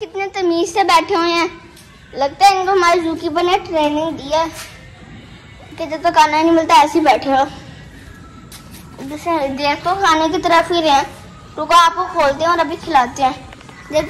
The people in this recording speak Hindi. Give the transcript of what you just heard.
कितने तमीज से बैठे हुए हैं। लगता है इनको हमारे जूकीपर ने ट्रेनिंग दी है। कि जब तक खाना नहीं मिलता, ऐसे ही बैठे हो जैसे देख तो खाने की तरफ़ ही रहे। हैं रुको, आपको खोलते हैं और अभी खिलाते हैं। जब